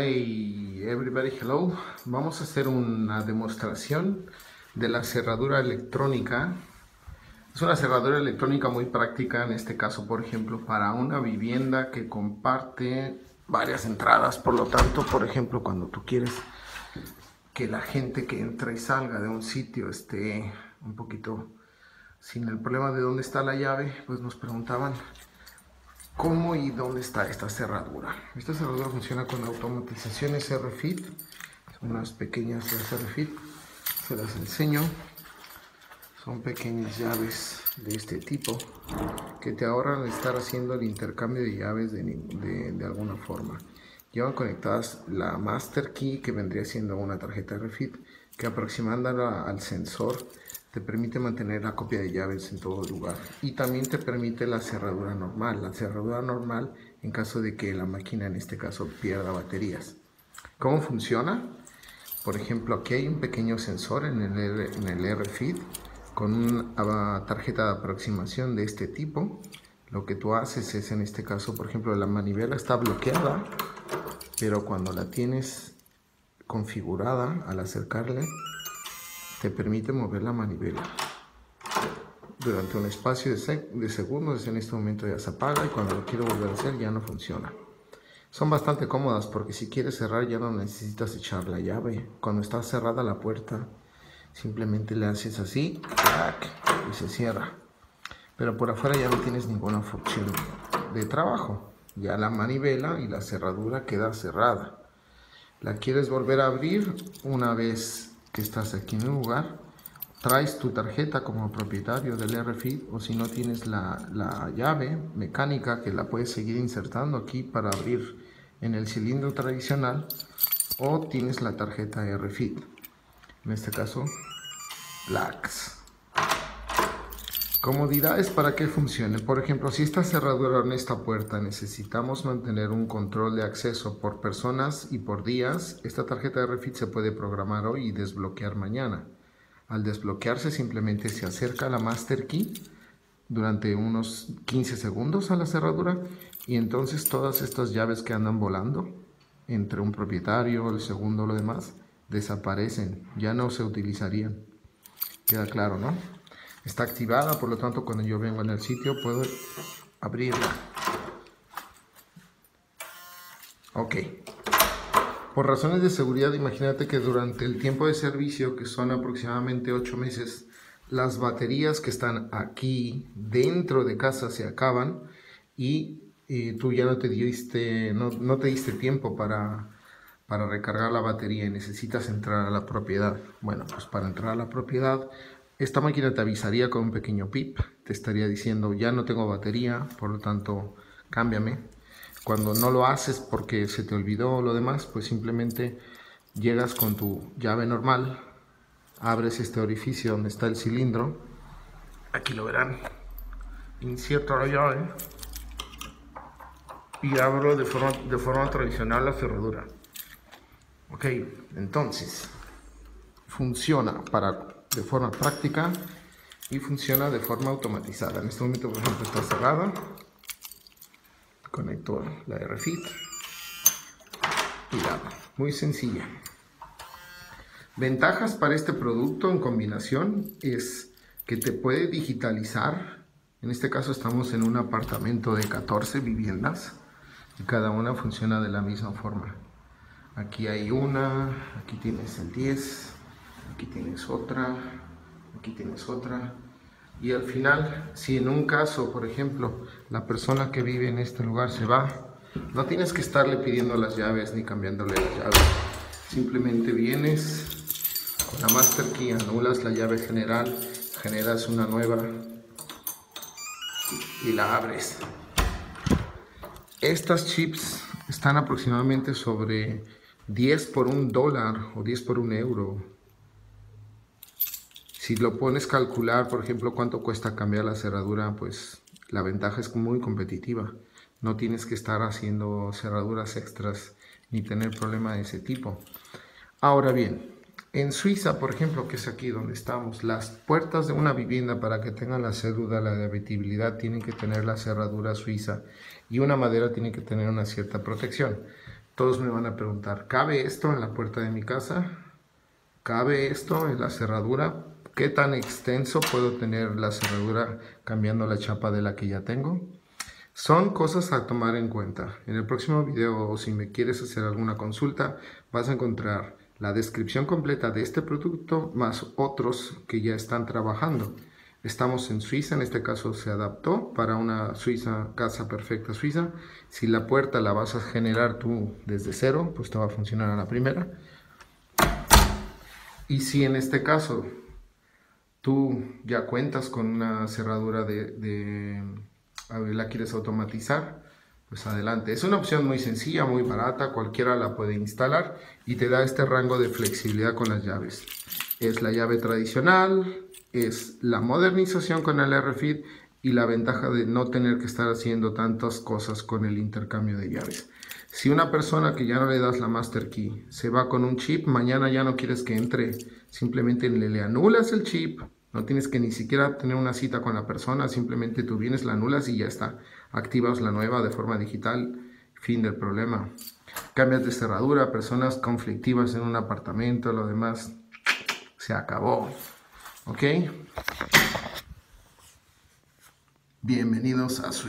Hi everybody, hello. Vamos a hacer una demostración de la cerradura electrónica. Es una cerradura electrónica muy práctica, en este caso, por ejemplo, para una vivienda que comparte varias entradas. Por lo tanto, por ejemplo, cuando tú quieres que la gente que entra y salga de un sitio esté un poquito sin el problema de dónde está la llave, pues nos preguntaban cómo y dónde está esta cerradura. Esta cerradura funciona con automatizaciones RFID, son unas pequeñas RFID, se las enseño. Son pequeñas llaves de este tipo que te ahorran estar haciendo el intercambio de llaves de, de, alguna forma. Llevan conectadas la Master Key que vendría siendo una tarjeta RFID que aproximándola al sensor te permite mantener la copia de llaves en todo lugar. Y también te permite la cerradura normal. La cerradura normal en caso de que la máquina en este caso pierda baterías. ¿cómo funciona? por ejemplo aquí hay un pequeño sensor en el, en el RFID con una tarjeta de aproximación de este tipo. Lo que tú haces es en este caso por ejemplo la manivela está bloqueada pero cuando la tienes configurada al acercarle te permite mover la manivela. Durante un espacio de, segundos en este momento ya se apaga y cuando lo quiero volver a hacer ya no funciona. Son bastante cómodas porque si quieres cerrar ya no necesitas echar la llave. Cuando está cerrada la puerta simplemente le haces así y se cierra. Pero por afuera ya no tienes ninguna función de trabajo. Ya la manivela y la cerradura queda cerrada. La quieres volver a abrir una vez que estás aquí en un lugar, traes tu tarjeta como propietario del RFID o si no tienes la, la, llave mecánica que la puedes seguir insertando aquí para abrir en el cilindro tradicional o tienes la tarjeta RFID, en este caso LAX. Comodidades para que funcione. Por ejemplo, si esta cerradura en esta puerta necesitamos mantener un control de acceso por personas y por días, esta tarjeta de refit se puede programar hoy y desbloquear mañana. Al desbloquearse simplemente se acerca la master key durante unos 15 segundos a la cerradura y entonces todas estas llaves que andan volando entre un propietario, el segundo, lo demás, desaparecen, ya no se utilizarían. Queda claro, ¿no? Está activada, por lo tanto cuando yo vengo en el sitio puedo abrirla. Ok. Por razones de seguridad, imagínate que durante el tiempo de servicio, que son aproximadamente 8 meses, las baterías que están aquí dentro de casa se acaban y, tú ya no te diste, no, no te diste tiempo para, para recargar la batería y necesitas entrar a la propiedad. Bueno, pues para entrar a la propiedad esta máquina te avisaría con un pequeño pip, te estaría diciendo ya no tengo batería, por lo tanto cámbiame. Cuando no lo haces porque se te olvidó lo demás, pues simplemente llegas con tu llave normal, abres este orificio donde está el cilindro, aquí lo verán, inserto la llave y abro de forma, de forma tradicional la cerradura. Ok, entonces funciona para de forma práctica y funciona de forma automatizada. En este momento, por ejemplo, está cerrada. Conecto la RFID y la Muy sencilla. Ventajas para este producto en combinación es que te puede digitalizar. En este caso estamos en un apartamento de 14 viviendas y cada una funciona de la misma forma. Aquí hay una, aquí tienes el 10, aquí tienes otra, aquí tienes otra. Y al final, si en un caso, por ejemplo, la persona que vive en este lugar se va, no tienes que estarle pidiendo las llaves ni cambiándole las llaves. Simplemente vienes con la Master Key, anulas la llave general, generas una nueva y la abres. Estas chips están aproximadamente sobre 10 por un dólar o 10 por un euro si lo pones calcular, por ejemplo, cuánto cuesta cambiar la cerradura, pues la ventaja es muy competitiva. No tienes que estar haciendo cerraduras extras ni tener problema de ese tipo. Ahora bien, en Suiza, por ejemplo, que es aquí donde estamos, las puertas de una vivienda para que tengan la cédula, la de habitabilidad, tienen que tener la cerradura suiza y una madera tiene que tener una cierta protección. Todos me van a preguntar, ¿cabe esto en la puerta de mi casa? ¿Cabe esto en la cerradura? ¿Qué tan extenso puedo tener la cerradura cambiando la chapa de la que ya tengo? Son cosas a tomar en cuenta. En el próximo video o si me quieres hacer alguna consulta vas a encontrar la descripción completa de este producto más otros que ya están trabajando. Estamos en Suiza, en este caso se adaptó para una Suiza, casa perfecta Suiza. Si la puerta la vas a generar tú desde cero, pues te va a funcionar a la primera. Y si en este caso tú ya cuentas con una cerradura de, de la quieres automatizar, pues adelante. Es una opción muy sencilla, muy barata, cualquiera la puede instalar y te da este rango de flexibilidad con las llaves. Es la llave tradicional, es la modernización con el RFID y la ventaja de no tener que estar haciendo tantas cosas con el intercambio de llaves. Si una persona que ya no le das la master key se va con un chip, mañana ya no quieres que entre, simplemente le, anulas el chip, no tienes que ni siquiera tener una cita con la persona, simplemente tú vienes, la anulas y ya está. Activas la nueva de forma digital, fin del problema. Cambias de cerradura, personas conflictivas en un apartamento, lo demás se acabó. ¿Ok? Bienvenidos a su.